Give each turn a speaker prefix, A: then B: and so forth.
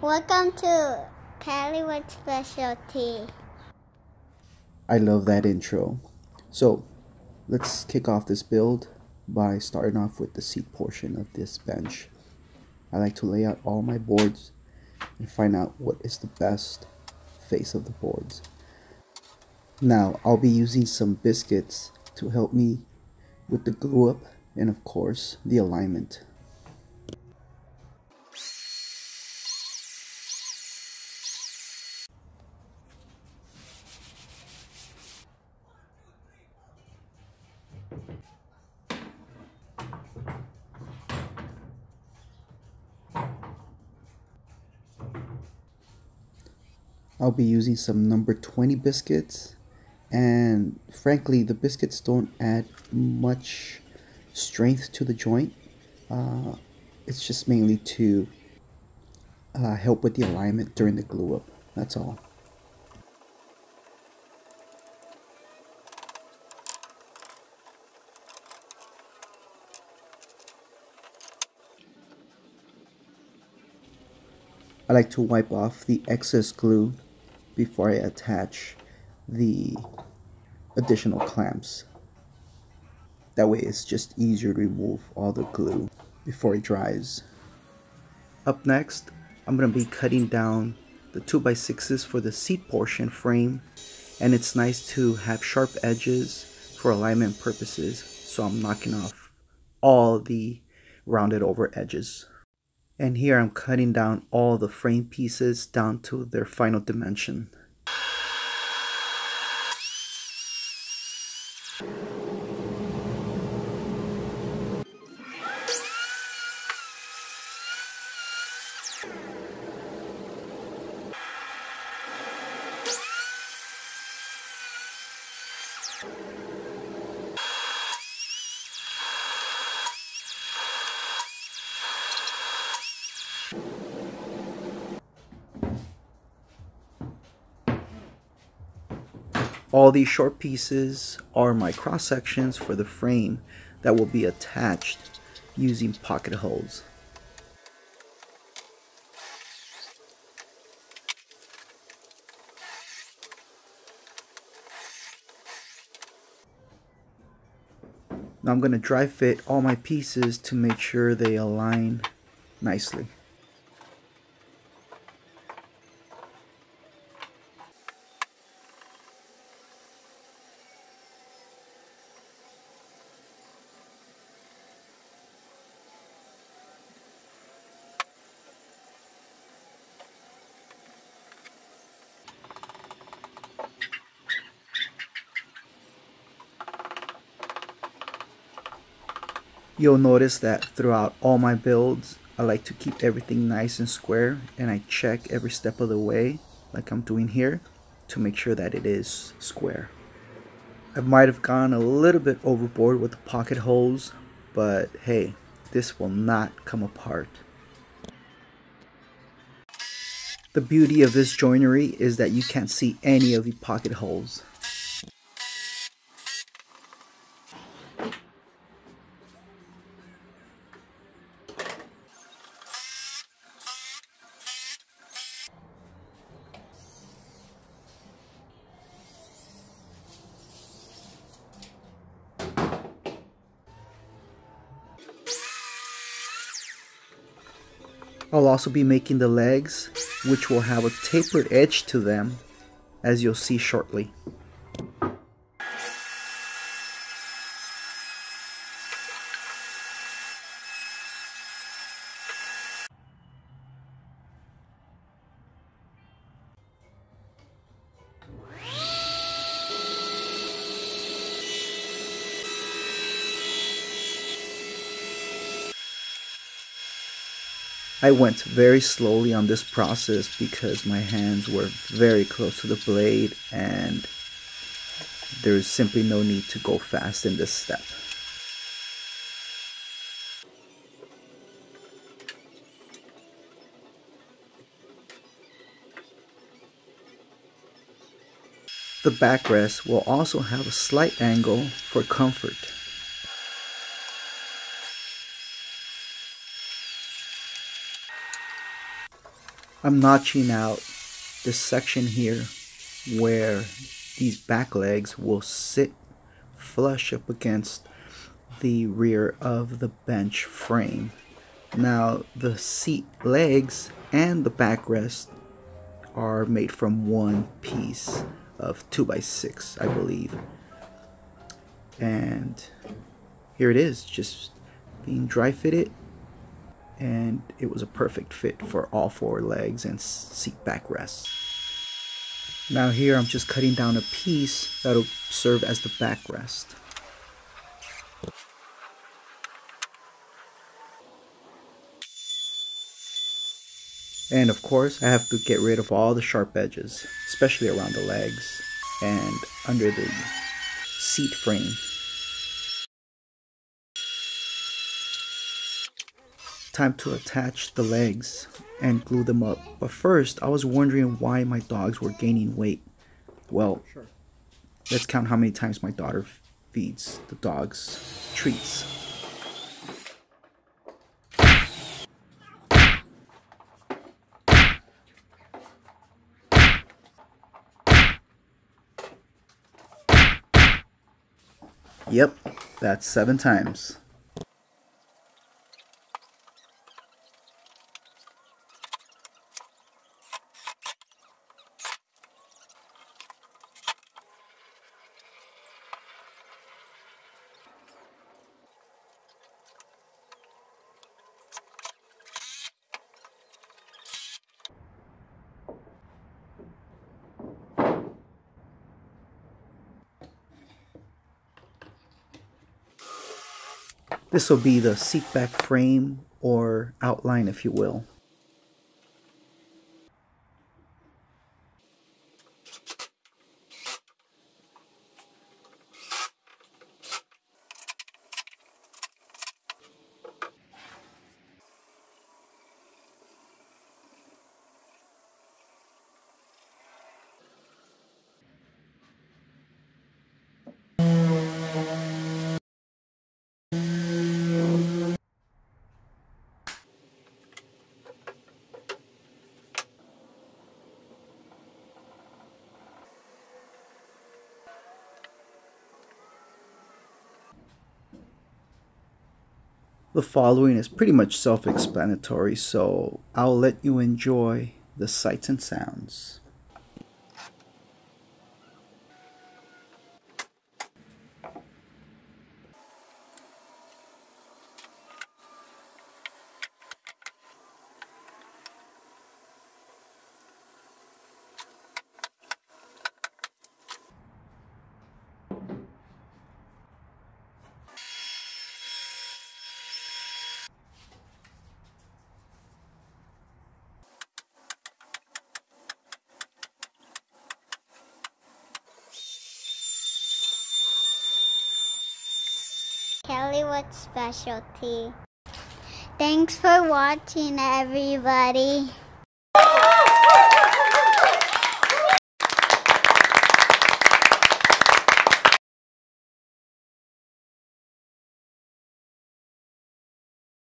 A: Welcome to Caliwood Specialty.
B: I love that intro. So, let's kick off this build by starting off with the seat portion of this bench. I like to lay out all my boards and find out what is the best face of the boards. Now, I'll be using some biscuits to help me with the glue up and of course the alignment. I'll be using some number 20 biscuits. And frankly the biscuits don't add much strength to the joint. Uh, it's just mainly to uh, help with the alignment during the glue up. That's all like to wipe off the excess glue before I attach the additional clamps. That way it's just easier to remove all the glue before it dries. Up next, I'm going to be cutting down the 2x6s for the seat portion frame and it's nice to have sharp edges for alignment purposes so I'm knocking off all the rounded over edges. And here I'm cutting down all the frame pieces down to their final dimension. All these short pieces are my cross sections for the frame that will be attached using pocket holes. Now I'm going to dry fit all my pieces to make sure they align nicely. You'll notice that throughout all my builds, I like to keep everything nice and square and I check every step of the way like I'm doing here to make sure that it is square. I might have gone a little bit overboard with the pocket holes, but hey, this will not come apart. The beauty of this joinery is that you can't see any of the pocket holes. I'll also be making the legs, which will have a tapered edge to them, as you'll see shortly. I went very slowly on this process because my hands were very close to the blade and there's simply no need to go fast in this step. The backrest will also have a slight angle for comfort. I'm notching out this section here where these back legs will sit flush up against the rear of the bench frame. Now the seat legs and the backrest are made from one piece of 2x6 I believe and here it is just being dry fitted and it was a perfect fit for all four legs and seat backrests. Now here I'm just cutting down a piece that'll serve as the backrest. And of course, I have to get rid of all the sharp edges, especially around the legs and under the seat frame. Time to attach the legs and glue them up. But first, I was wondering why my dogs were gaining weight. Well, let's count how many times my daughter feeds the dogs treats. Yep, that's seven times. This will be the seat back frame or outline if you will. The following is pretty much self explanatory, so I'll let you enjoy the sights and sounds.
A: Caliwood specialty. Thanks for watching, everybody.